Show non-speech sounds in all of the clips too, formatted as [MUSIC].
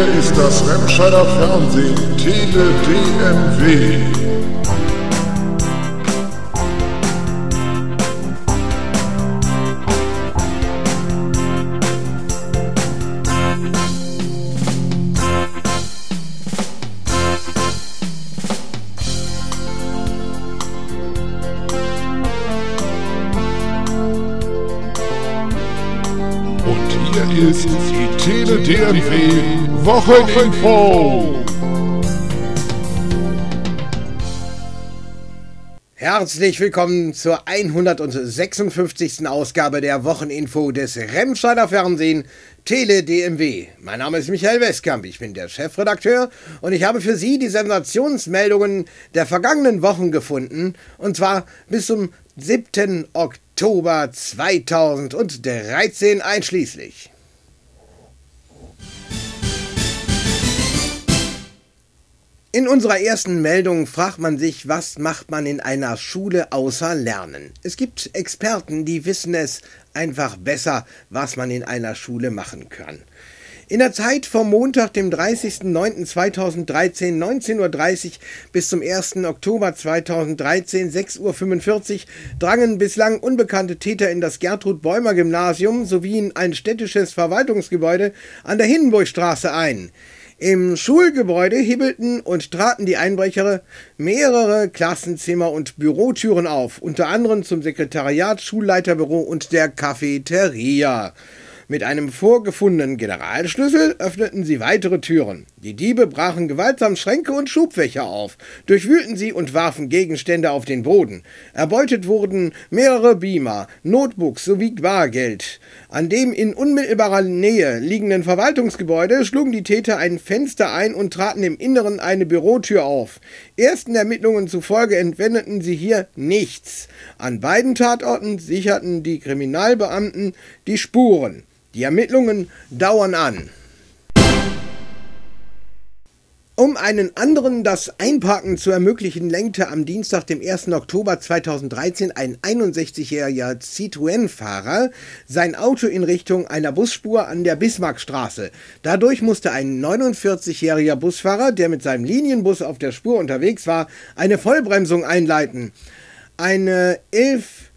Hier ist das Remscheider Fernsehen, Tele DMW. Wocheninfo. Herzlich willkommen zur 156. Ausgabe der Wocheninfo des Remscheider Fernsehen Tele DMW. Mein Name ist Michael Westkamp, ich bin der Chefredakteur und ich habe für Sie die Sensationsmeldungen der vergangenen Wochen gefunden und zwar bis zum 7. Oktober 2013 einschließlich. In unserer ersten Meldung fragt man sich, was macht man in einer Schule außer Lernen? Es gibt Experten, die wissen es einfach besser, was man in einer Schule machen kann. In der Zeit vom Montag, dem 30.09.2013, 19.30 Uhr bis zum 1. Oktober 2013, 6.45 Uhr, drangen bislang unbekannte Täter in das Gertrud-Bäumer-Gymnasium sowie in ein städtisches Verwaltungsgebäude an der Hindenburgstraße ein. Im Schulgebäude hibbelten und traten die Einbrecher mehrere Klassenzimmer und Bürotüren auf, unter anderem zum Sekretariat, Schulleiterbüro und der Cafeteria. Mit einem vorgefundenen Generalschlüssel öffneten sie weitere Türen. Die Diebe brachen gewaltsam Schränke und Schubfächer auf, durchwühlten sie und warfen Gegenstände auf den Boden. Erbeutet wurden mehrere Beamer, Notebooks sowie Bargeld. An dem in unmittelbarer Nähe liegenden Verwaltungsgebäude schlugen die Täter ein Fenster ein und traten im Inneren eine Bürotür auf. Ersten Ermittlungen zufolge entwendeten sie hier nichts. An beiden Tatorten sicherten die Kriminalbeamten die Spuren. Die Ermittlungen dauern an. Um einen anderen das Einparken zu ermöglichen, lenkte am Dienstag, dem 1. Oktober 2013, ein 61-jähriger Citroën-Fahrer sein Auto in Richtung einer Busspur an der Bismarckstraße. Dadurch musste ein 49-jähriger Busfahrer, der mit seinem Linienbus auf der Spur unterwegs war, eine Vollbremsung einleiten. Eine 11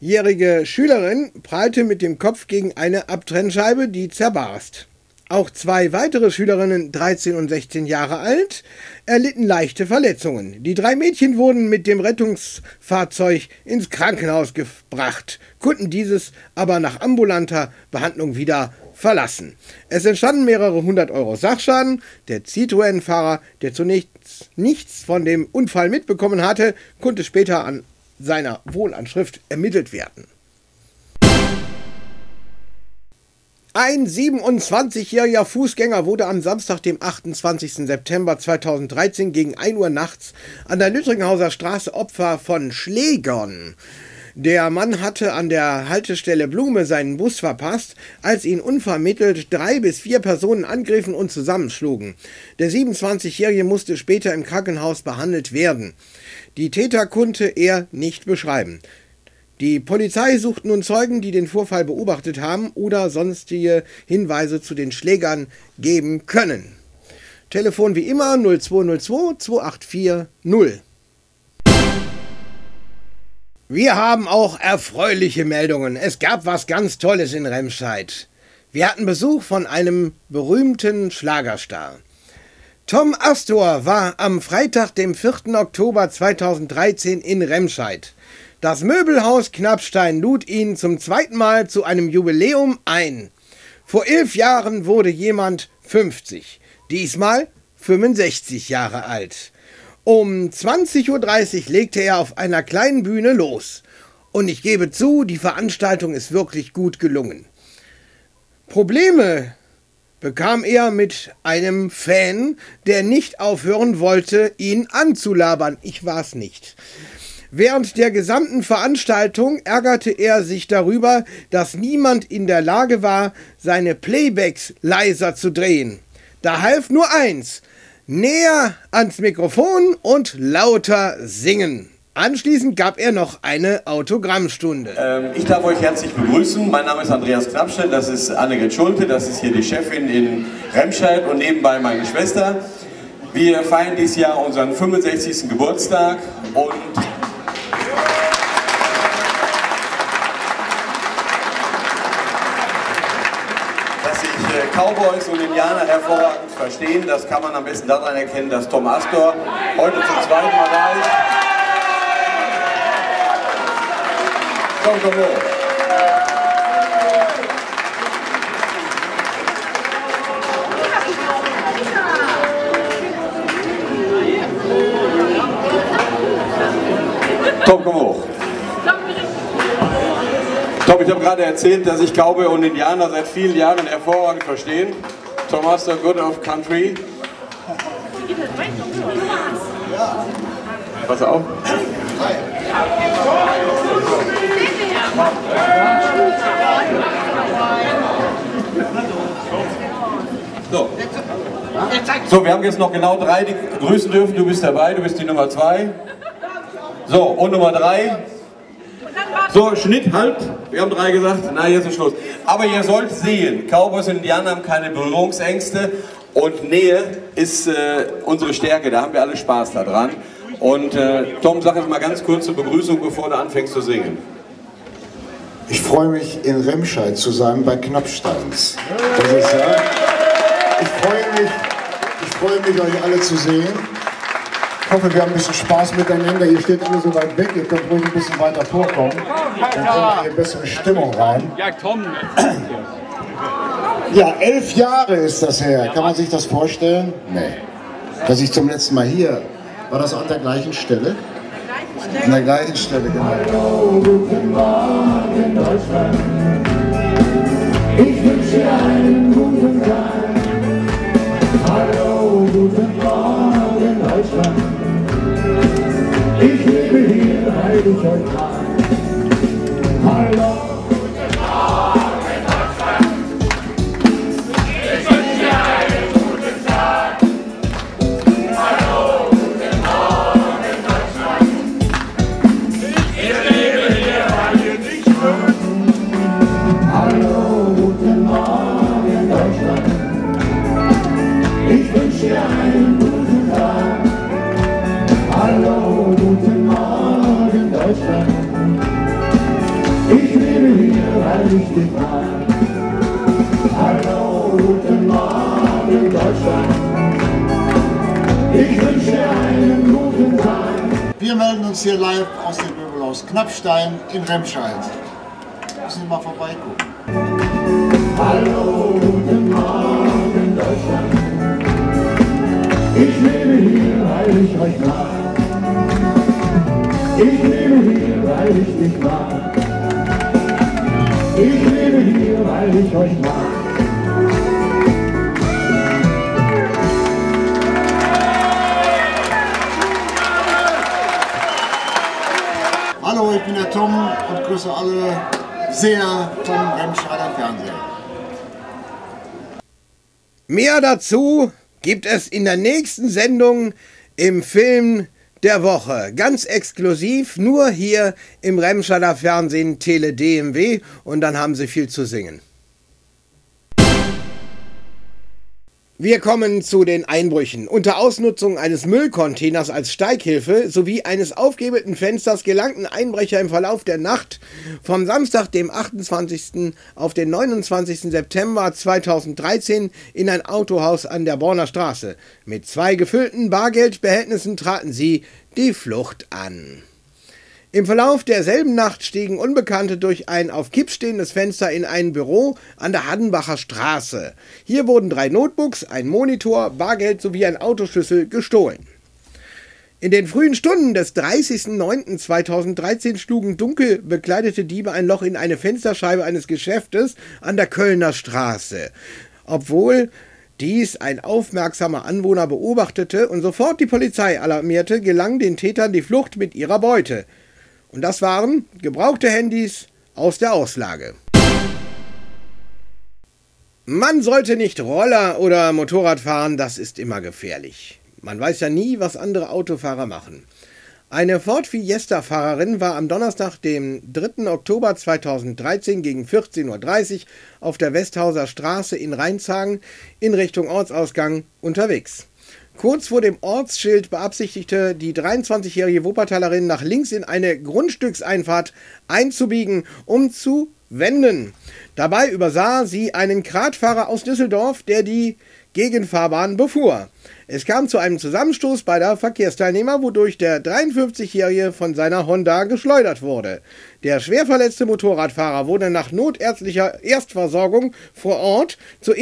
jährige Schülerin prallte mit dem Kopf gegen eine Abtrennscheibe, die zerbarst. Auch zwei weitere Schülerinnen, 13 und 16 Jahre alt, erlitten leichte Verletzungen. Die drei Mädchen wurden mit dem Rettungsfahrzeug ins Krankenhaus gebracht, konnten dieses aber nach ambulanter Behandlung wieder verlassen. Es entstanden mehrere hundert Euro Sachschaden. Der Citroën-Fahrer, der zunächst nichts von dem Unfall mitbekommen hatte, konnte später an seiner Wohnanschrift ermittelt werden. Ein 27-jähriger Fußgänger wurde am Samstag, dem 28. September 2013 gegen 1 Uhr nachts an der Lüttringhauser Straße Opfer von Schlägern. Der Mann hatte an der Haltestelle Blume seinen Bus verpasst, als ihn unvermittelt drei bis vier Personen angriffen und zusammenschlugen. Der 27-Jährige musste später im Krankenhaus behandelt werden. Die Täter konnte er nicht beschreiben. Die Polizei sucht nun Zeugen, die den Vorfall beobachtet haben oder sonstige Hinweise zu den Schlägern geben können. Telefon wie immer 0202 284 0. Wir haben auch erfreuliche Meldungen. Es gab was ganz Tolles in Remscheid. Wir hatten Besuch von einem berühmten Schlagerstar. Tom Astor war am Freitag, dem 4. Oktober 2013 in Remscheid. Das Möbelhaus Knappstein lud ihn zum zweiten Mal zu einem Jubiläum ein. Vor elf Jahren wurde jemand 50, diesmal 65 Jahre alt. Um 20.30 Uhr legte er auf einer kleinen Bühne los. Und ich gebe zu, die Veranstaltung ist wirklich gut gelungen. Probleme bekam er mit einem Fan, der nicht aufhören wollte, ihn anzulabern. Ich war's nicht. Während der gesamten Veranstaltung ärgerte er sich darüber, dass niemand in der Lage war, seine Playbacks leiser zu drehen. Da half nur eins, näher ans Mikrofon und lauter singen. Anschließend gab er noch eine Autogrammstunde. Ähm, ich darf euch herzlich begrüßen. Mein Name ist Andreas Knappstedt, das ist Annegret Schulte, das ist hier die Chefin in Remscheid und nebenbei meine Schwester. Wir feiern dieses Jahr unseren 65. Geburtstag und dass sich äh, Cowboys und Indianer hervorragend verstehen, das kann man am besten daran erkennen, dass Tom Astor heute zum zweiten Mal da ist. Tom, komm hoch. Tom, komm hoch. Tom, ich habe gerade erzählt, dass ich Cowboy und Indianer seit vielen Jahren hervorragend verstehen. Thomas, the good of country. Pass auf. So. so, wir haben jetzt noch genau drei, die grüßen dürfen. Du bist dabei, du bist die Nummer zwei. So, und Nummer drei. So, Schnitt, halt. Wir haben drei gesagt. Na, jetzt ist Schluss. Aber ihr sollt sehen, Cowboys und Indianer haben keine Berührungsängste und Nähe ist äh, unsere Stärke. Da haben wir alle Spaß daran. Und äh, Tom, sag jetzt mal ganz kurz zur Begrüßung, bevor du anfängst zu singen. Ich freue mich, in Remscheid zu sein bei Knappsteins. Das ist, ja, ich freue mich, ich freue mich, euch alle zu sehen. Ich hoffe, wir haben ein bisschen Spaß miteinander. Ihr steht alle so weit weg, ihr könnt ruhig ein bisschen weiter vorkommen. Dann kommt ihr in bessere Stimmung rein. Ja, Tom. Ja, elf Jahre ist das her. Kann man sich das vorstellen? Nee. Dass ich zum letzten Mal hier, war das an der gleichen Stelle? An der gleichen Stelle, genau. Hallo, guten Morgen, Deutschland. Ich wünsche dir einen guten Tag. Hallo, guten Morgen, Deutschland. Ich lebe hier, mag. Hallo. Hallo, uns hier live aus dem Möbelhaus Knappstein in Remscheid. Müssen Sie mal vorbeigucken. Hallo, guten Morgen, Deutschland. Ich lebe hier, weil ich euch mag. Ich lebe hier, weil ich dich mag. Ich lebe hier, weil ich euch mag. Der Tom und grüße alle sehr vom Remscheider Fernsehen. Mehr dazu gibt es in der nächsten Sendung im Film der Woche. Ganz exklusiv, nur hier im Remscheider Fernsehen Tele DMW und dann haben sie viel zu singen. Wir kommen zu den Einbrüchen. Unter Ausnutzung eines Müllcontainers als Steighilfe sowie eines aufgehebelten Fensters gelangten Einbrecher im Verlauf der Nacht vom Samstag, dem 28. auf den 29. September 2013 in ein Autohaus an der Borner Straße. Mit zwei gefüllten Bargeldbehältnissen traten sie die Flucht an. Im Verlauf derselben Nacht stiegen Unbekannte durch ein auf Kipp stehendes Fenster in ein Büro an der Hadenbacher Straße. Hier wurden drei Notebooks, ein Monitor, Bargeld sowie ein Autoschlüssel gestohlen. In den frühen Stunden des 30.09.2013 schlugen dunkel bekleidete Diebe ein Loch in eine Fensterscheibe eines Geschäftes an der Kölner Straße. Obwohl dies ein aufmerksamer Anwohner beobachtete und sofort die Polizei alarmierte, gelang den Tätern die Flucht mit ihrer Beute. Und das waren gebrauchte Handys aus der Auslage. Man sollte nicht Roller oder Motorrad fahren, das ist immer gefährlich. Man weiß ja nie, was andere Autofahrer machen. Eine Ford Fiesta-Fahrerin war am Donnerstag, dem 3. Oktober 2013 gegen 14.30 Uhr auf der Westhauser Straße in Rheinshagen in Richtung Ortsausgang unterwegs. Kurz vor dem Ortsschild beabsichtigte die 23-jährige Wuppertalerin nach links in eine Grundstückseinfahrt einzubiegen, um zu wenden. Dabei übersah sie einen Kratfahrer aus Düsseldorf, der die Gegenfahrbahn befuhr. Es kam zu einem Zusammenstoß beider Verkehrsteilnehmer, wodurch der 53-Jährige von seiner Honda geschleudert wurde. Der schwerverletzte Motorradfahrer wurde nach notärztlicher Erstversorgung vor Ort zur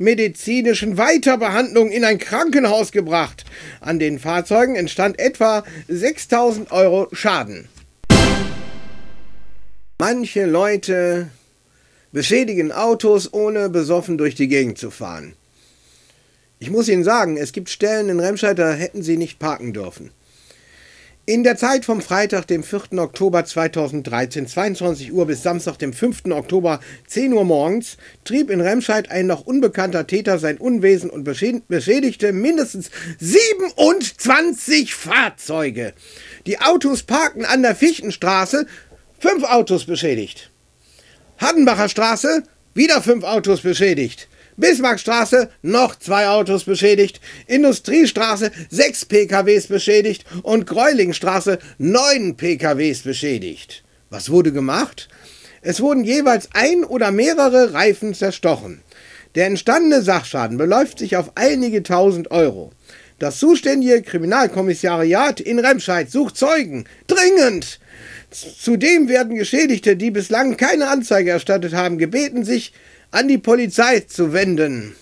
intensivmedizinischen Weiterbehandlung in ein Krankenhaus gebracht. An den Fahrzeugen entstand etwa 6000 Euro Schaden. Manche Leute beschädigen Autos, ohne besoffen durch die Gegend zu fahren. Ich muss Ihnen sagen, es gibt Stellen in Remscheid, da hätten Sie nicht parken dürfen. In der Zeit vom Freitag, dem 4. Oktober 2013, 22 Uhr bis Samstag, dem 5. Oktober, 10 Uhr morgens, trieb in Remscheid ein noch unbekannter Täter sein Unwesen und beschädigte mindestens 27 Fahrzeuge. Die Autos parkten an der Fichtenstraße, fünf Autos beschädigt. Haddenbacher Straße, wieder fünf Autos beschädigt. Bismarckstraße, noch zwei Autos beschädigt. Industriestraße, sechs PKWs beschädigt. Und Gräulingstraße, neun PKWs beschädigt. Was wurde gemacht? Es wurden jeweils ein oder mehrere Reifen zerstochen. Der entstandene Sachschaden beläuft sich auf einige tausend Euro. Das zuständige Kriminalkommissariat in Remscheid sucht Zeugen. Dringend! Zudem werden Geschädigte, die bislang keine Anzeige erstattet haben, gebeten, sich an die Polizei zu wenden.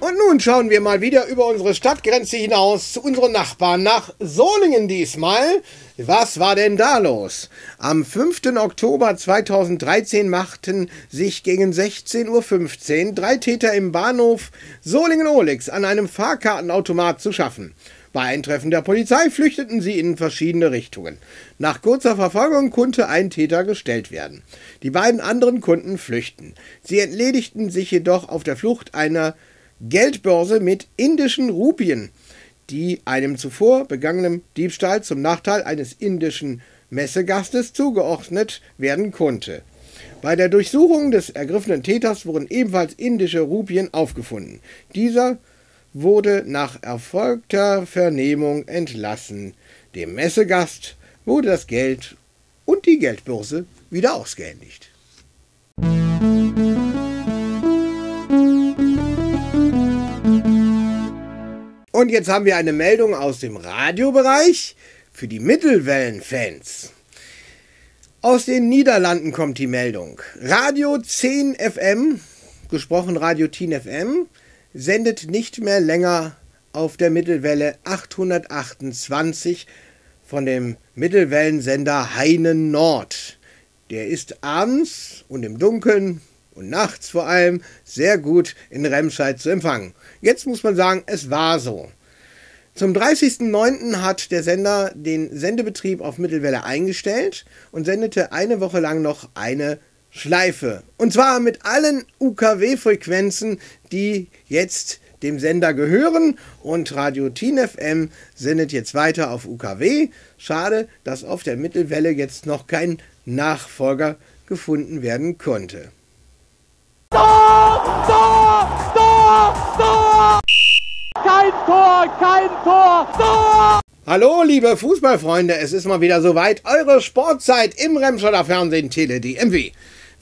Und nun schauen wir mal wieder über unsere Stadtgrenze hinaus zu unseren Nachbarn nach Solingen diesmal. Was war denn da los? Am 5. Oktober 2013 machten sich gegen 16.15 Uhr drei Täter im Bahnhof Solingen-Olix an einem Fahrkartenautomat zu schaffen. Bei Eintreffen der Polizei flüchteten sie in verschiedene Richtungen. Nach kurzer Verfolgung konnte ein Täter gestellt werden. Die beiden anderen konnten flüchten. Sie entledigten sich jedoch auf der Flucht einer Geldbörse mit indischen Rupien, die einem zuvor begangenen Diebstahl zum Nachteil eines indischen Messegastes zugeordnet werden konnte. Bei der Durchsuchung des ergriffenen Täters wurden ebenfalls indische Rupien aufgefunden. Dieser wurde nach erfolgter Vernehmung entlassen. Dem Messegast wurde das Geld und die Geldbörse wieder ausgehändigt. Und jetzt haben wir eine Meldung aus dem Radiobereich für die Mittelwellenfans. Aus den Niederlanden kommt die Meldung. Radio 10 FM, gesprochen Radio 10 FM, sendet nicht mehr länger auf der Mittelwelle 828 von dem Mittelwellensender Heinen Nord. Der ist abends und im Dunkeln und nachts vor allem sehr gut in Remscheid zu empfangen. Jetzt muss man sagen, es war so. Zum 30.09. hat der Sender den Sendebetrieb auf Mittelwelle eingestellt und sendete eine Woche lang noch eine Schleife. Und zwar mit allen UKW-Frequenzen, die jetzt dem Sender gehören. Und Radio Teen FM sendet jetzt weiter auf UKW. Schade, dass auf der Mittelwelle jetzt noch kein Nachfolger gefunden werden konnte. Tor! Tor! Tor! Tor! Kein Tor! Kein Tor! Tor! Hallo, liebe Fußballfreunde, es ist mal wieder soweit. Eure Sportzeit im Remscheider Fernsehen Tele DMW.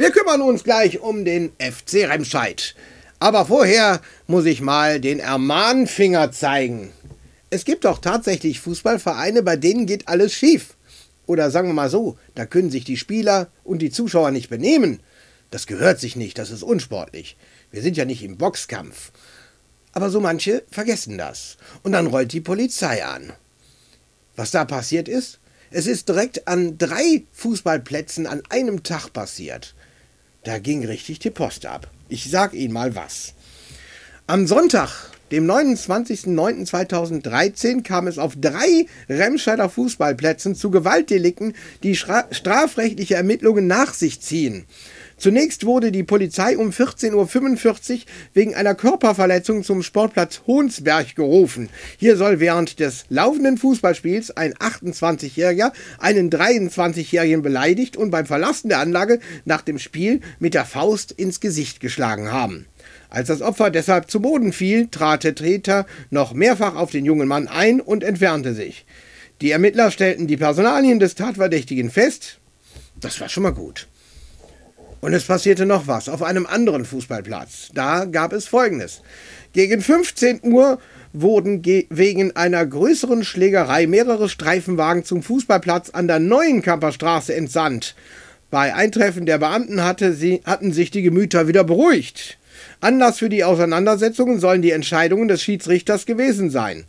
Wir kümmern uns gleich um den FC Remscheid. Aber vorher muss ich mal den Ermahnfinger zeigen. Es gibt doch tatsächlich Fußballvereine, bei denen geht alles schief. Oder sagen wir mal so, da können sich die Spieler und die Zuschauer nicht benehmen. Das gehört sich nicht, das ist unsportlich. Wir sind ja nicht im Boxkampf. Aber so manche vergessen das. Und dann rollt die Polizei an. Was da passiert ist? Es ist direkt an drei Fußballplätzen an einem Tag passiert. Da ging richtig die Post ab. Ich sag Ihnen mal was. Am Sonntag, dem 29.09.2013, kam es auf drei Remscheider Fußballplätzen zu Gewaltdelikten, die strafrechtliche Ermittlungen nach sich ziehen. Zunächst wurde die Polizei um 14.45 Uhr wegen einer Körperverletzung zum Sportplatz Hohnsberg gerufen. Hier soll während des laufenden Fußballspiels ein 28-Jähriger einen 23-Jährigen beleidigt und beim Verlassen der Anlage nach dem Spiel mit der Faust ins Gesicht geschlagen haben. Als das Opfer deshalb zu Boden fiel, trat der Täter noch mehrfach auf den jungen Mann ein und entfernte sich. Die Ermittler stellten die Personalien des Tatverdächtigen fest. Das war schon mal gut. Und es passierte noch was auf einem anderen Fußballplatz. Da gab es Folgendes. Gegen 15 Uhr wurden wegen einer größeren Schlägerei mehrere Streifenwagen zum Fußballplatz an der Neuen Kamperstraße entsandt. Bei Eintreffen der Beamten hatte sie, hatten sich die Gemüter wieder beruhigt. Anlass für die Auseinandersetzungen sollen die Entscheidungen des Schiedsrichters gewesen sein.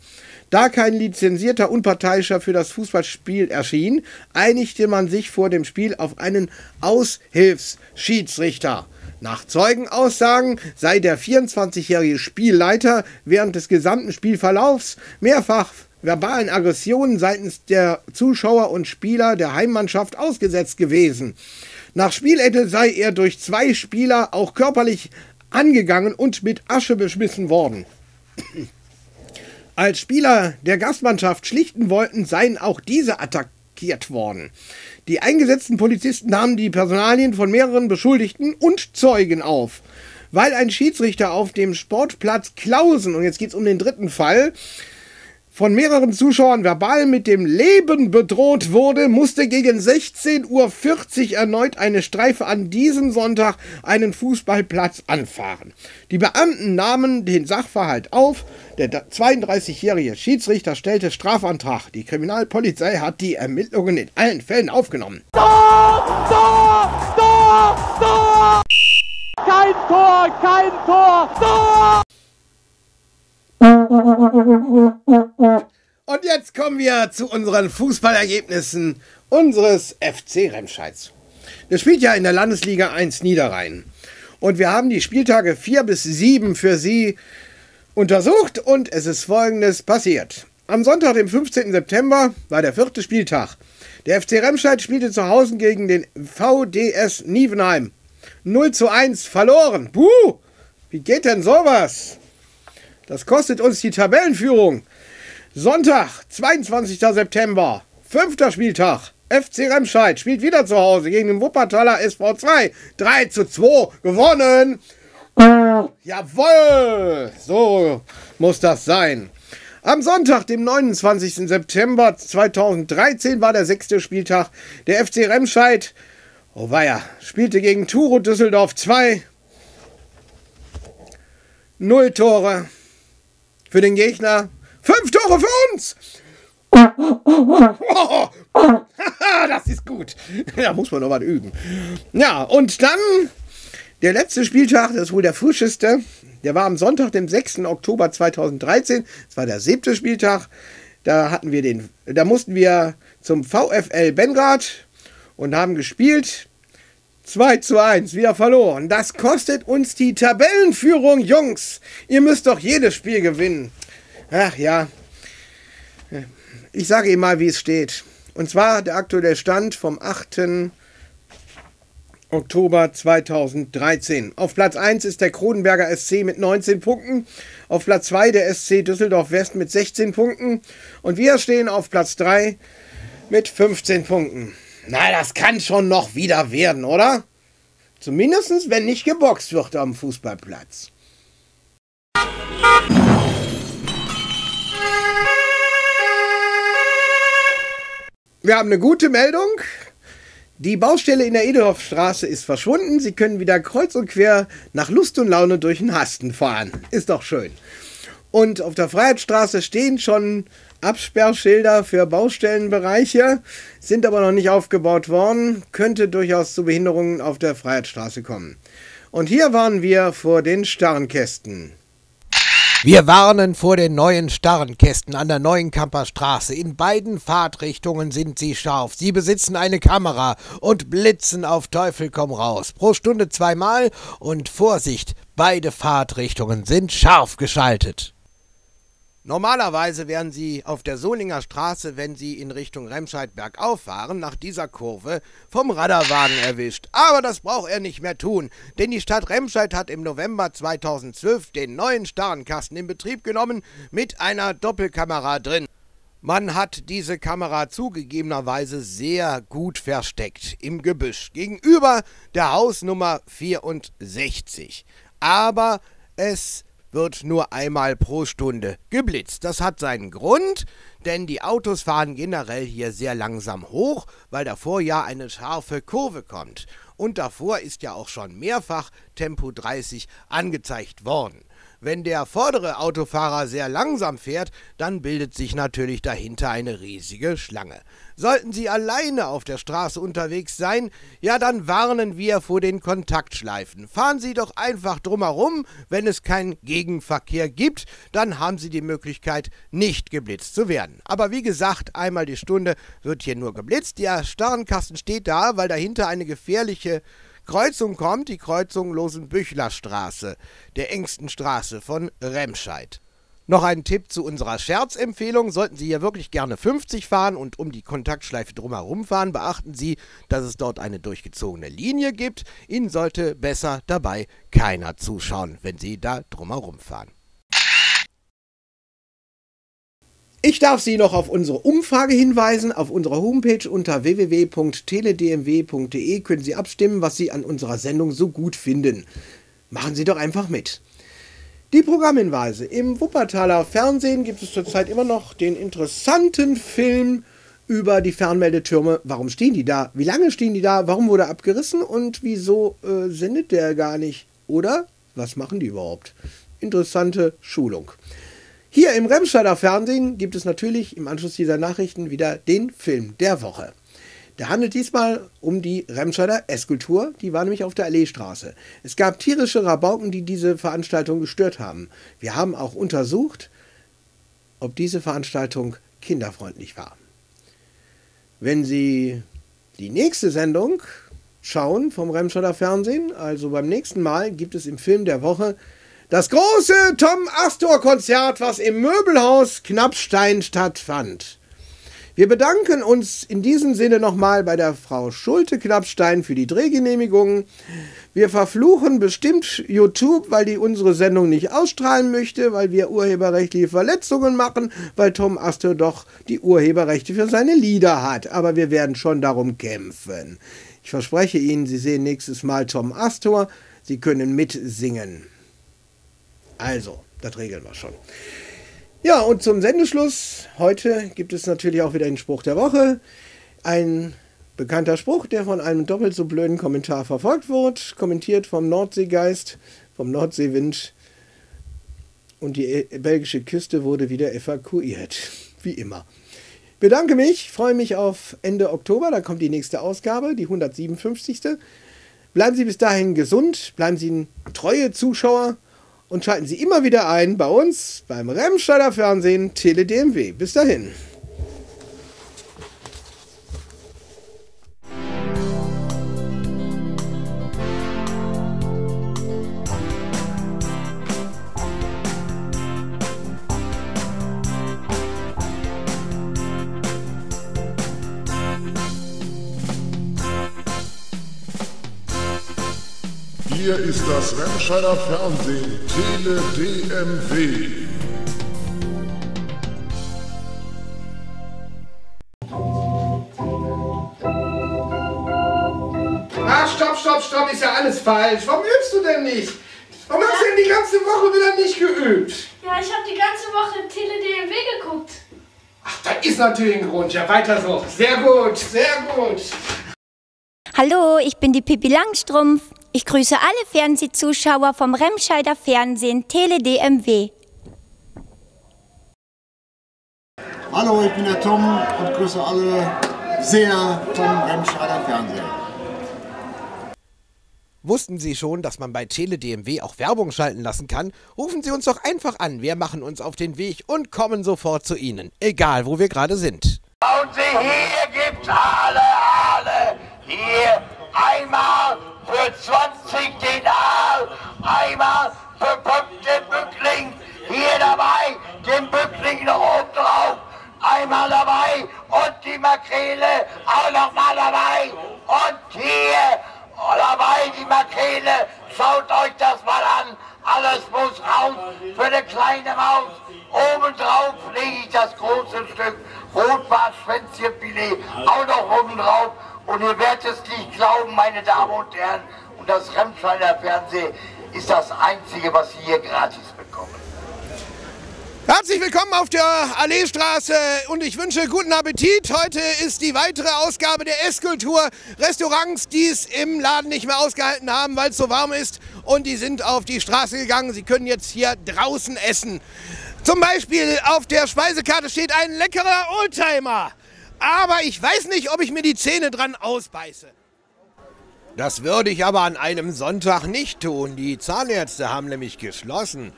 Da kein lizenzierter Unparteiischer für das Fußballspiel erschien, einigte man sich vor dem Spiel auf einen Aushilfsschiedsrichter. Nach Zeugenaussagen sei der 24-jährige Spielleiter während des gesamten Spielverlaufs mehrfach verbalen Aggressionen seitens der Zuschauer und Spieler der Heimmannschaft ausgesetzt gewesen. Nach Spielende sei er durch zwei Spieler auch körperlich angegangen und mit Asche beschmissen worden. Als Spieler der Gastmannschaft schlichten wollten, seien auch diese attackiert worden. Die eingesetzten Polizisten nahmen die Personalien von mehreren Beschuldigten und Zeugen auf. Weil ein Schiedsrichter auf dem Sportplatz Klausen, und jetzt geht es um den dritten Fall, von mehreren Zuschauern verbal mit dem Leben bedroht wurde, musste gegen 16.40 Uhr erneut eine Streife an diesem Sonntag einen Fußballplatz anfahren. Die Beamten nahmen den Sachverhalt auf. Der 32-jährige Schiedsrichter stellte Strafantrag. Die Kriminalpolizei hat die Ermittlungen in allen Fällen aufgenommen. Tor! Tor! Tor! Tor! Kein Tor! Kein Tor! Tor! Und jetzt kommen wir zu unseren Fußballergebnissen unseres FC Remscheids. Der spielt ja in der Landesliga 1 Niederrhein. Und wir haben die Spieltage 4 bis 7 für Sie untersucht und es ist folgendes passiert. Am Sonntag, dem 15. September, war der vierte Spieltag. Der FC Remscheid spielte zu Hause gegen den VDS Nievenheim. 0 zu 1 verloren. Puh, wie geht denn sowas? Das kostet uns die Tabellenführung. Sonntag, 22. September, fünfter Spieltag. FC Remscheid spielt wieder zu Hause gegen den Wuppertaler SV2. 3 zu 2 gewonnen. Jawohl, so muss das sein. Am Sonntag, dem 29. September 2013, war der sechste Spieltag. Der FC Remscheid, oh weia, spielte gegen Turo Düsseldorf 2. Null Tore für den Gegner. Fünf Tore für uns! [LAUGHS] das ist gut. Da muss man noch was üben. Ja, und dann der letzte Spieltag, das ist wohl der frischeste. Der war am Sonntag, dem 6. Oktober 2013. Das war der siebte Spieltag. Da hatten wir den, da mussten wir zum VfL Benrad und haben gespielt. 2 zu 1, wieder verloren. Das kostet uns die Tabellenführung, Jungs. Ihr müsst doch jedes Spiel gewinnen. Ach ja. Ich sage Ihnen mal, wie es steht. Und zwar der aktuelle Stand vom 8. Oktober 2013. Auf Platz 1 ist der Kronenberger SC mit 19 Punkten. Auf Platz 2 der SC Düsseldorf West mit 16 Punkten. Und wir stehen auf Platz 3 mit 15 Punkten. Na, das kann schon noch wieder werden, oder? Zumindest wenn nicht geboxt wird am Fußballplatz. Wir haben eine gute Meldung. Die Baustelle in der Edelhoffstraße ist verschwunden. Sie können wieder kreuz und quer nach Lust und Laune durch den Hasten fahren. Ist doch schön. Und auf der Freiheitsstraße stehen schon Absperrschilder für Baustellenbereiche sind aber noch nicht aufgebaut worden, könnte durchaus zu Behinderungen auf der Freiheitsstraße kommen. Und hier waren wir vor den Starrenkästen. Wir warnen vor den neuen Starrenkästen an der neuen Kamperstraße. In beiden Fahrtrichtungen sind sie scharf. Sie besitzen eine Kamera und blitzen auf Teufel komm raus. Pro Stunde zweimal und Vorsicht, beide Fahrtrichtungen sind scharf geschaltet. Normalerweise wären Sie auf der Solinger Straße, wenn Sie in Richtung Remscheid bergauf fahren, nach dieser Kurve vom Radarwagen erwischt. Aber das braucht er nicht mehr tun, denn die Stadt Remscheid hat im November 2012 den neuen Starrenkasten in Betrieb genommen mit einer Doppelkamera drin. Man hat diese Kamera zugegebenerweise sehr gut versteckt im Gebüsch gegenüber der Hausnummer 64. Aber es wird nur einmal pro Stunde geblitzt. Das hat seinen Grund, denn die Autos fahren generell hier sehr langsam hoch, weil davor ja eine scharfe Kurve kommt. Und davor ist ja auch schon mehrfach Tempo 30 angezeigt worden. Wenn der vordere Autofahrer sehr langsam fährt, dann bildet sich natürlich dahinter eine riesige Schlange. Sollten Sie alleine auf der Straße unterwegs sein, ja, dann warnen wir vor den Kontaktschleifen. Fahren Sie doch einfach drumherum, wenn es keinen Gegenverkehr gibt, dann haben Sie die Möglichkeit, nicht geblitzt zu werden. Aber wie gesagt, einmal die Stunde wird hier nur geblitzt. Der Starrenkasten steht da, weil dahinter eine gefährliche Kreuzung kommt, die Kreuzung Losenbüchlerstraße, der engsten Straße von Remscheid. Noch ein Tipp zu unserer Scherzempfehlung. Sollten Sie hier wirklich gerne 50 fahren und um die Kontaktschleife drumherum fahren, beachten Sie, dass es dort eine durchgezogene Linie gibt. Ihnen sollte besser dabei keiner zuschauen, wenn Sie da drumherum fahren. Ich darf Sie noch auf unsere Umfrage hinweisen. Auf unserer Homepage unter www.teledmw.de können Sie abstimmen, was Sie an unserer Sendung so gut finden. Machen Sie doch einfach mit. Die Programmhinweise. Im Wuppertaler Fernsehen gibt es zurzeit immer noch den interessanten Film über die Fernmeldetürme. Warum stehen die da? Wie lange stehen die da? Warum wurde abgerissen? Und wieso äh, sendet der gar nicht? Oder was machen die überhaupt? Interessante Schulung. Hier im Remscheider Fernsehen gibt es natürlich im Anschluss dieser Nachrichten wieder den Film der Woche. Der handelt diesmal um die Remscheider Esskultur, die war nämlich auf der Alleestraße. Es gab tierische Rabauken, die diese Veranstaltung gestört haben. Wir haben auch untersucht, ob diese Veranstaltung kinderfreundlich war. Wenn Sie die nächste Sendung schauen vom Remscheider Fernsehen, also beim nächsten Mal gibt es im Film der Woche das große Tom Astor Konzert, was im Möbelhaus Knappstein stattfand. Wir bedanken uns in diesem Sinne nochmal bei der Frau Schulte-Knappstein für die Drehgenehmigung. Wir verfluchen bestimmt YouTube, weil die unsere Sendung nicht ausstrahlen möchte, weil wir urheberrechtliche Verletzungen machen, weil Tom Astor doch die Urheberrechte für seine Lieder hat. Aber wir werden schon darum kämpfen. Ich verspreche Ihnen, Sie sehen nächstes Mal Tom Astor. Sie können mitsingen. Also, das regeln wir schon. Ja, und zum Sendeschluss, heute gibt es natürlich auch wieder den Spruch der Woche. Ein bekannter Spruch, der von einem doppelt so blöden Kommentar verfolgt wird, kommentiert vom Nordseegeist, vom Nordseewind. Und die belgische Küste wurde wieder evakuiert, wie immer. Bedanke mich, freue mich auf Ende Oktober, da kommt die nächste Ausgabe, die 157. Bleiben Sie bis dahin gesund, bleiben Sie ein treue Zuschauer und schalten Sie immer wieder ein bei uns beim Remscheider Fernsehen Tele DMW. Bis dahin. Hier ist das Remscheider Fernsehen, Tele DMW. Ah, stopp, stopp, stopp, ist ja alles falsch. Warum übst du denn nicht? Warum hast du denn die ganze Woche wieder nicht geübt? Ja, ich habe die ganze Woche Tele DMW geguckt. Ach, da ist natürlich ein Grund. Ja, weiter so. Sehr gut, sehr gut. Hallo, ich bin die Pippi Langstrumpf. Ich grüße alle Fernsehzuschauer vom Remscheider Fernsehen Tele DMW. Hallo, ich bin der Tom und grüße alle sehr vom Remscheider Fernsehen. Wussten Sie schon, dass man bei TeleDMW auch Werbung schalten lassen kann? Rufen Sie uns doch einfach an. Wir machen uns auf den Weg und kommen sofort zu Ihnen. Egal, wo wir gerade sind. Und Sie, hier gibt's alle, alle. Hier einmal für 20 Dinar, einmal für 15 Bückling. Hier dabei den Bückling noch oben drauf. Einmal dabei und die Makrele auch noch mal dabei. Und hier dabei die Makrele. Schaut euch das mal an. Alles muss raus für eine kleine Maus. Obendrauf lege ich das große Stück Rotbartschwänzchenfilet auch noch oben drauf. Und ihr werdet es nicht glauben, meine Damen und Herren. Und das Remscheider Fernsehen ist das Einzige, was Sie hier gratis bekommen. Herzlich willkommen auf der Alleestraße und ich wünsche guten Appetit. Heute ist die weitere Ausgabe der Esskultur. Restaurants, die es im Laden nicht mehr ausgehalten haben, weil es so warm ist und die sind auf die Straße gegangen. Sie können jetzt hier draußen essen. Zum Beispiel auf der Speisekarte steht ein leckerer Oldtimer. Aber ich weiß nicht, ob ich mir die Zähne dran ausbeiße. Das würde ich aber an einem Sonntag nicht tun. Die Zahnärzte haben nämlich geschlossen.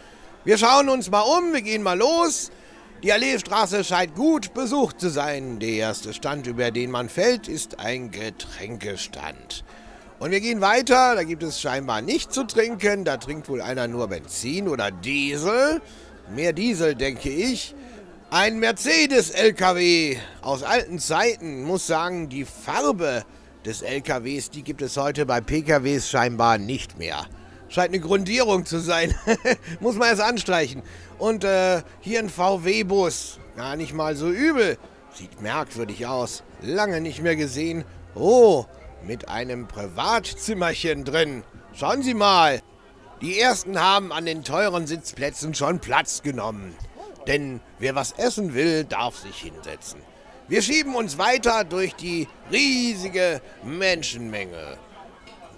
Wir schauen uns mal um, wir gehen mal los. Die Alleestraße scheint gut besucht zu sein. Der erste Stand, über den man fällt, ist ein Getränkestand. Und wir gehen weiter, da gibt es scheinbar nicht zu trinken. Da trinkt wohl einer nur Benzin oder Diesel. Mehr Diesel, denke ich. Ein Mercedes-LKW aus alten Zeiten. Muss sagen, die Farbe des LKWs, die gibt es heute bei PKWs scheinbar nicht mehr. Scheint eine Grundierung zu sein. [LAUGHS] Muss man erst anstreichen. Und äh, hier ein VW-Bus. Gar nicht mal so übel. Sieht merkwürdig aus. Lange nicht mehr gesehen. Oh, mit einem Privatzimmerchen drin. Schauen Sie mal. Die ersten haben an den teuren Sitzplätzen schon Platz genommen. Denn wer was essen will, darf sich hinsetzen. Wir schieben uns weiter durch die riesige Menschenmenge.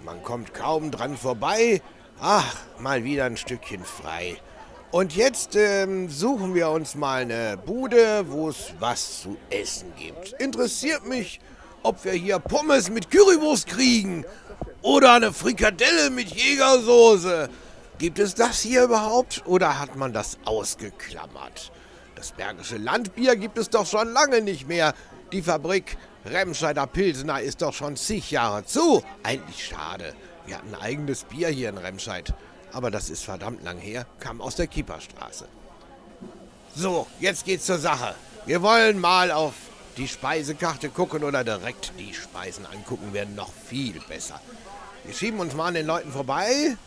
Man kommt kaum dran vorbei, Ach, mal wieder ein Stückchen frei. Und jetzt ähm, suchen wir uns mal eine Bude, wo es was zu essen gibt. Interessiert mich, ob wir hier Pommes mit Currywurst kriegen oder eine Frikadelle mit Jägersoße. Gibt es das hier überhaupt oder hat man das ausgeklammert? Das Bergische Landbier gibt es doch schon lange nicht mehr. Die Fabrik Remscheider Pilsener ist doch schon zig Jahre zu. Eigentlich schade. Wir hatten ein eigenes Bier hier in Remscheid. Aber das ist verdammt lang her, kam aus der Kieperstraße. So, jetzt geht's zur Sache. Wir wollen mal auf die Speisekarte gucken oder direkt die Speisen angucken, werden noch viel besser. Wir schieben uns mal an den Leuten vorbei.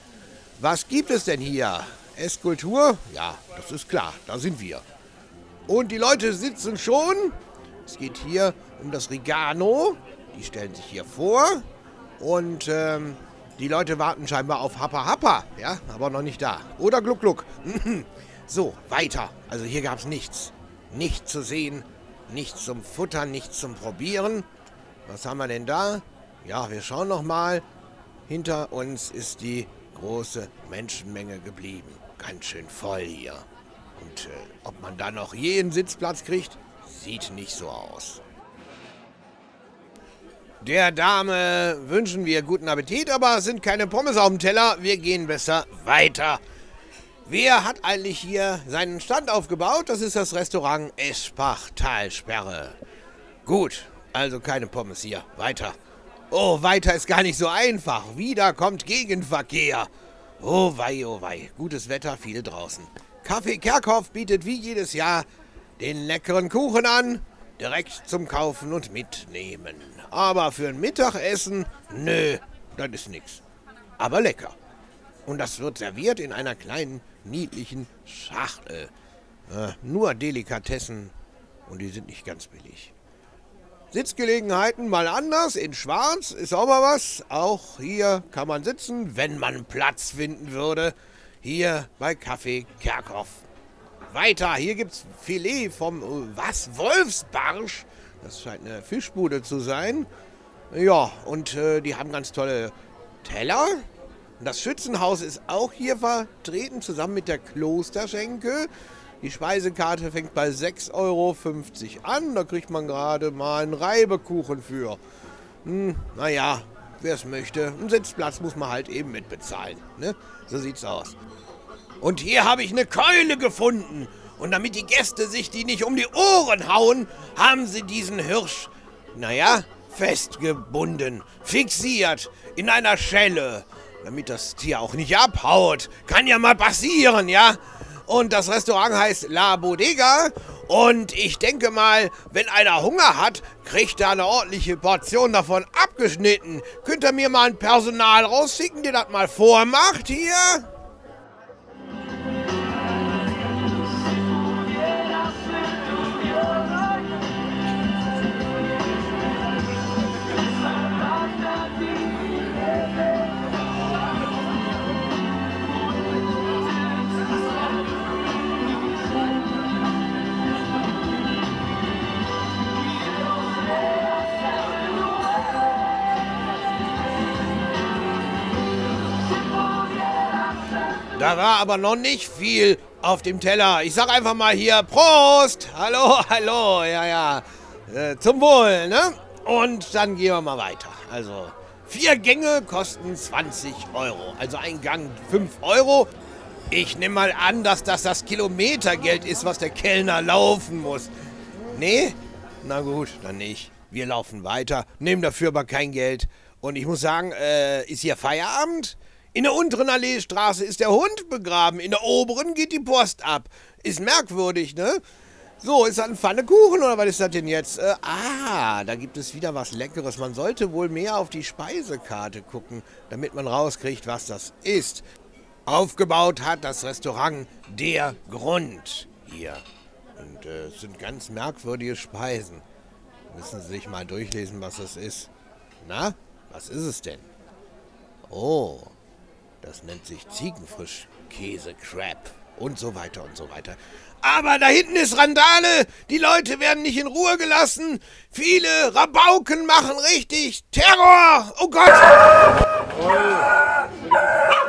Was gibt es denn hier? Esskultur? Ja, das ist klar, da sind wir. Und die Leute sitzen schon. Es geht hier um das Rigano. Die stellen sich hier vor. Und ähm, die Leute warten scheinbar auf Happa Happa, ja, aber noch nicht da. Oder Gluck Gluck. [LAUGHS] so, weiter. Also hier gab es nichts. Nichts zu sehen, nichts zum Futtern, nichts zum Probieren. Was haben wir denn da? Ja, wir schauen noch mal. Hinter uns ist die große Menschenmenge geblieben. Ganz schön voll hier. Und äh, ob man da noch jeden Sitzplatz kriegt, sieht nicht so aus. Der Dame wünschen wir guten Appetit, aber es sind keine Pommes auf dem Teller. Wir gehen besser weiter. Wer hat eigentlich hier seinen Stand aufgebaut? Das ist das Restaurant Eschbach Talsperre. Gut, also keine Pommes hier. Weiter. Oh, weiter ist gar nicht so einfach. Wieder kommt Gegenverkehr. Oh wei, oh wei. Gutes Wetter, viel draußen. Kaffee Kerkhoff bietet wie jedes Jahr den leckeren Kuchen an. Direkt zum Kaufen und Mitnehmen. Aber für ein Mittagessen, nö, das ist nix. Aber lecker. Und das wird serviert in einer kleinen, niedlichen Schachtel. Äh, nur Delikatessen und die sind nicht ganz billig. Sitzgelegenheiten mal anders, in schwarz ist auch mal was. Auch hier kann man sitzen, wenn man Platz finden würde. Hier bei Kaffee Kerkhoff. Weiter, hier gibt's Filet vom, äh, was, Wolfsbarsch das scheint eine Fischbude zu sein. Ja, und äh, die haben ganz tolle Teller. Das Schützenhaus ist auch hier vertreten, zusammen mit der Klosterschenke. Die Speisekarte fängt bei 6,50 Euro an. Da kriegt man gerade mal einen Reibekuchen für. Hm, naja, wer es möchte. Einen Sitzplatz muss man halt eben mitbezahlen. Ne? So sieht's aus. Und hier habe ich eine Keule gefunden. Und damit die Gäste sich die nicht um die Ohren hauen, haben sie diesen Hirsch, naja, festgebunden, fixiert, in einer Schelle, damit das Tier auch nicht abhaut. Kann ja mal passieren, ja? Und das Restaurant heißt La Bodega. Und ich denke mal, wenn einer Hunger hat, kriegt er eine ordentliche Portion davon abgeschnitten. Könnt ihr mir mal ein Personal rausschicken, der das mal vormacht hier? Da war aber noch nicht viel auf dem Teller. Ich sag einfach mal hier Prost! Hallo, [LAUGHS] hallo, ja, ja. Äh, zum Wohl, ne? Und dann gehen wir mal weiter. Also, vier Gänge kosten 20 Euro. Also ein Gang 5 Euro. Ich nehme mal an, dass das das Kilometergeld ist, was der Kellner laufen muss. Nee? Na gut, dann nicht. Wir laufen weiter, nehmen dafür aber kein Geld. Und ich muss sagen, äh, ist hier Feierabend? In der unteren Alleestraße ist der Hund begraben, in der oberen geht die Post ab. Ist merkwürdig, ne? So, ist das ein Pfannekuchen oder was ist das denn jetzt? Äh, ah, da gibt es wieder was Leckeres. Man sollte wohl mehr auf die Speisekarte gucken, damit man rauskriegt, was das ist. Aufgebaut hat das Restaurant Der Grund hier. Und äh, es sind ganz merkwürdige Speisen. Müssen Sie sich mal durchlesen, was das ist. Na, was ist es denn? Oh, das nennt sich Ziegenfrisch, Käse, Crab und so weiter und so weiter. Aber da hinten ist Randale. Die Leute werden nicht in Ruhe gelassen. Viele Rabauken machen richtig Terror. Oh Gott. Jahre [LAUGHS]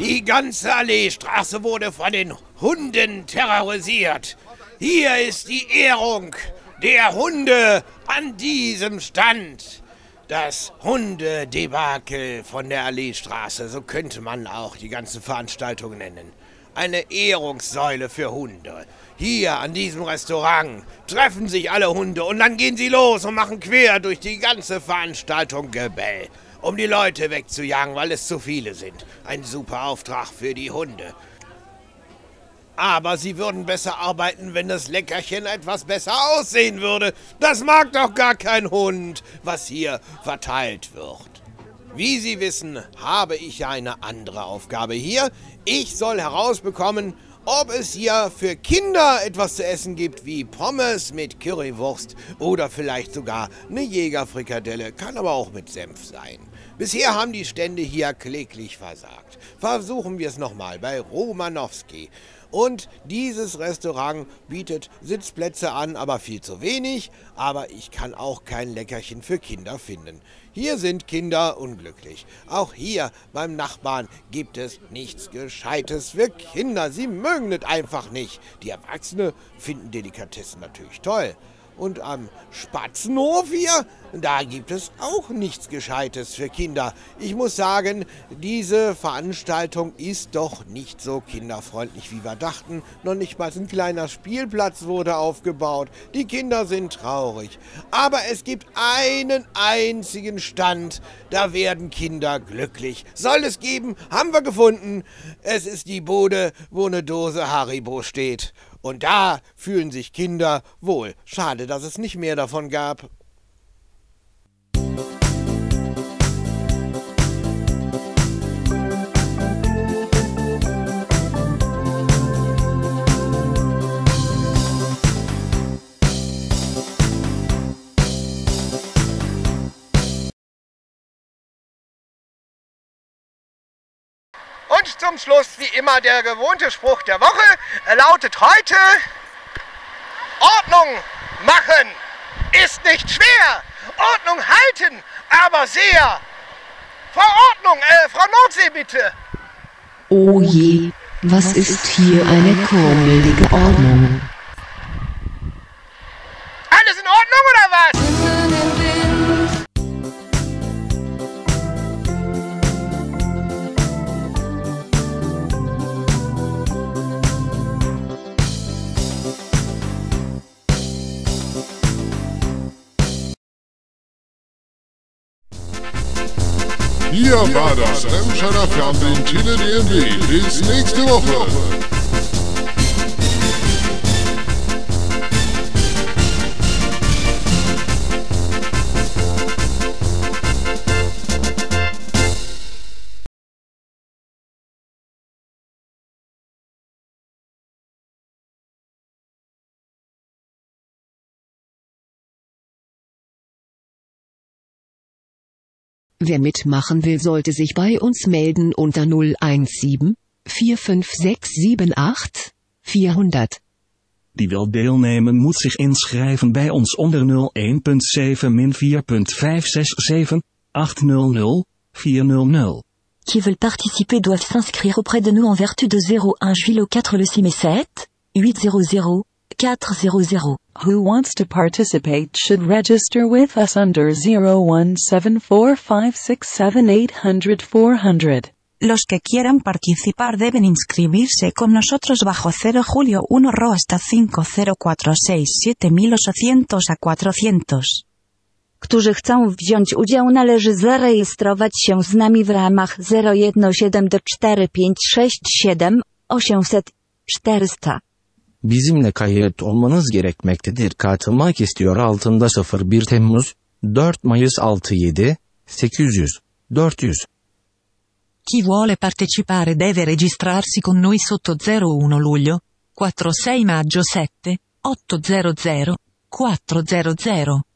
Die ganze Alleestraße wurde von den Hunden terrorisiert. Hier ist die Ehrung der Hunde an diesem Stand. Das Hundedebakel von der Alleestraße, so könnte man auch die ganze Veranstaltung nennen. Eine Ehrungssäule für Hunde. Hier an diesem Restaurant treffen sich alle Hunde und dann gehen sie los und machen quer durch die ganze Veranstaltung Gebell um die Leute wegzujagen, weil es zu viele sind. Ein super Auftrag für die Hunde. Aber sie würden besser arbeiten, wenn das Leckerchen etwas besser aussehen würde. Das mag doch gar kein Hund, was hier verteilt wird. Wie Sie wissen, habe ich eine andere Aufgabe hier. Ich soll herausbekommen, ob es hier für Kinder etwas zu essen gibt, wie Pommes mit Currywurst oder vielleicht sogar eine Jägerfrikadelle, kann aber auch mit Senf sein. Bisher haben die Stände hier kläglich versagt. Versuchen wir es nochmal bei Romanowski. Und dieses Restaurant bietet Sitzplätze an, aber viel zu wenig. Aber ich kann auch kein Leckerchen für Kinder finden. Hier sind Kinder unglücklich. Auch hier beim Nachbarn gibt es nichts Gescheites für Kinder. Sie mögen es einfach nicht. Die Erwachsenen finden Delikatessen natürlich toll. Und am Spatzenhof hier, da gibt es auch nichts Gescheites für Kinder. Ich muss sagen, diese Veranstaltung ist doch nicht so kinderfreundlich, wie wir dachten. Noch nicht mal ein kleiner Spielplatz wurde aufgebaut. Die Kinder sind traurig. Aber es gibt einen einzigen Stand, da werden Kinder glücklich. Soll es geben, haben wir gefunden. Es ist die Bude, wo eine Dose Haribo steht. Und da fühlen sich Kinder wohl. Schade, dass es nicht mehr davon gab. Und zum Schluss, wie immer, der gewohnte Spruch der Woche Er lautet heute: Ordnung machen ist nicht schwer. Ordnung halten, aber sehr. Frau Ordnung, äh, Frau Nordsee, bitte. Oh je, was ist hier eine komische Ordnung? Alles in Ordnung oder was? Das Remscheider Fernsehen Tele DMW. Bis nächste Woche. Wer mitmachen will, sollte sich bei uns melden unter 017 45678 400. Die wil deelnemen moet zich inschrijven bij ons onder 01.7-4.567 800 400. Qui veulent participer doivent s'inscrire auprès de nous en vertu de 01 juillet au 4 le 6 mai 7, 800 400. Who wants to participate should register with us under 0174567800400. Los que quieran participar deben inscribirse con nosotros bajo 0 julio 1 ro hasta 50467 a 400. Którzy chcą wziąć udział należy zarejestrować się z nami w ramach 017 do 4567 800 400. Bizimle kayıt olmanız gerekmektedir. Katılmak istiyor altında 01 Temmuz, 4 Mayıs 67, 800, 400. Chi vuole partecipare deve registrarsi con noi sotto 01 luglio, 46 maggio 7, 800, 400.